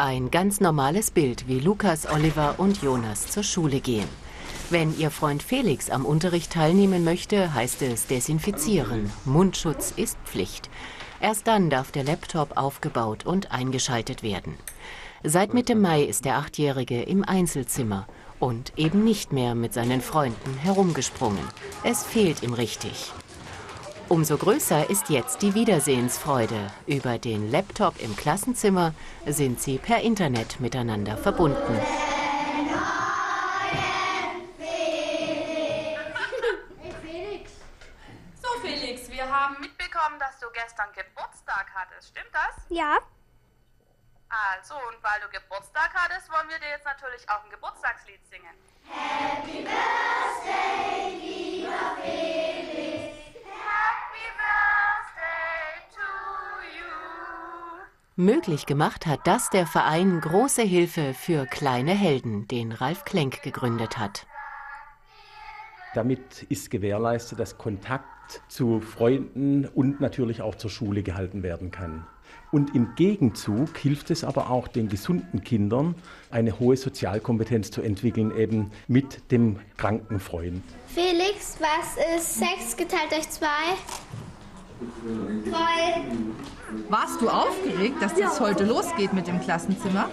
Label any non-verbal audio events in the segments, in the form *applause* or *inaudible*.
Ein ganz normales Bild, wie Lukas, Oliver und Jonas zur Schule gehen. Wenn Ihr Freund Felix am Unterricht teilnehmen möchte, heißt es desinfizieren. Mundschutz ist Pflicht. Erst dann darf der Laptop aufgebaut und eingeschaltet werden. Seit Mitte Mai ist der Achtjährige im Einzelzimmer und eben nicht mehr mit seinen Freunden herumgesprungen. Es fehlt ihm richtig. Umso größer ist jetzt die Wiedersehensfreude. Über den Laptop im Klassenzimmer sind sie per Internet miteinander verbunden. So Felix, wir haben mitbekommen, dass du gestern Geburtstag hattest. Stimmt das? Ja. Also, und weil du Geburtstag hattest, wollen wir dir jetzt natürlich auch ein Geburtstagslied singen. Happy Birthday, Möglich gemacht hat das der Verein Große Hilfe für kleine Helden, den Ralf Klenk gegründet hat. Damit ist gewährleistet, dass Kontakt zu Freunden und natürlich auch zur Schule gehalten werden kann. Und im Gegenzug hilft es aber auch den gesunden Kindern, eine hohe Sozialkompetenz zu entwickeln, eben mit dem kranken Freund. Felix, was ist 6 geteilt durch 2? 3. Warst du aufgeregt, dass das heute losgeht mit dem Klassenzimmer?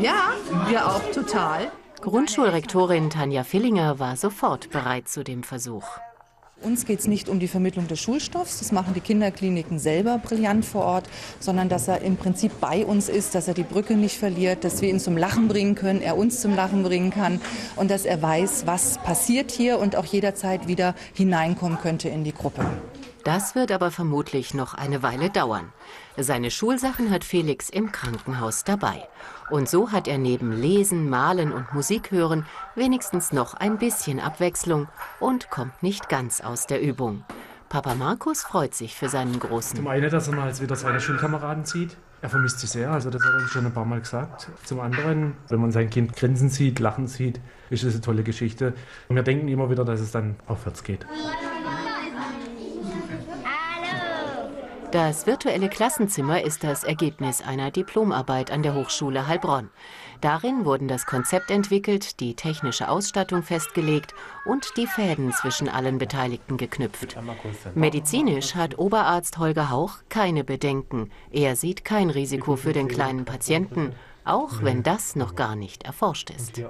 Ja, wir auch total. Grundschulrektorin Tanja Villinger war sofort bereit zu dem Versuch. Uns geht es nicht um die Vermittlung des Schulstoffs, das machen die Kinderkliniken selber brillant vor Ort, sondern dass er im Prinzip bei uns ist, dass er die Brücke nicht verliert, dass wir ihn zum Lachen bringen können, er uns zum Lachen bringen kann und dass er weiß, was passiert hier und auch jederzeit wieder hineinkommen könnte in die Gruppe. Das wird aber vermutlich noch eine Weile dauern. Seine Schulsachen hat Felix im Krankenhaus dabei. Und so hat er neben Lesen, Malen und Musik hören wenigstens noch ein bisschen Abwechslung und kommt nicht ganz aus der Übung. Papa Markus freut sich für seinen Großen. Zum einen, dass er mal wieder seine Schulkameraden sieht. Er vermisst sie sehr, also das hat er schon ein paar Mal gesagt. Zum anderen, wenn man sein Kind grinsen sieht, lachen sieht, ist das eine tolle Geschichte. Und wir denken immer wieder, dass es dann aufwärts geht. Das virtuelle Klassenzimmer ist das Ergebnis einer Diplomarbeit an der Hochschule Heilbronn. Darin wurden das Konzept entwickelt, die technische Ausstattung festgelegt und die Fäden zwischen allen Beteiligten geknüpft. Medizinisch hat Oberarzt Holger Hauch keine Bedenken. Er sieht kein Risiko für den kleinen Patienten, auch wenn das noch gar nicht erforscht ist.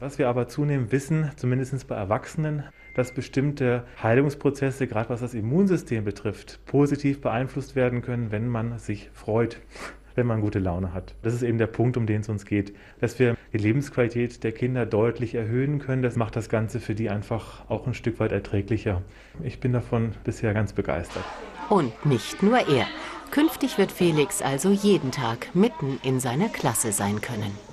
Was wir aber zunehmend wissen, zumindest bei Erwachsenen, dass bestimmte Heilungsprozesse, gerade was das Immunsystem betrifft, positiv beeinflusst werden können, wenn man sich freut, *laughs* wenn man gute Laune hat. Das ist eben der Punkt, um den es uns geht, dass wir die Lebensqualität der Kinder deutlich erhöhen können. Das macht das Ganze für die einfach auch ein Stück weit erträglicher. Ich bin davon bisher ganz begeistert. Und nicht nur er. Künftig wird Felix also jeden Tag mitten in seiner Klasse sein können.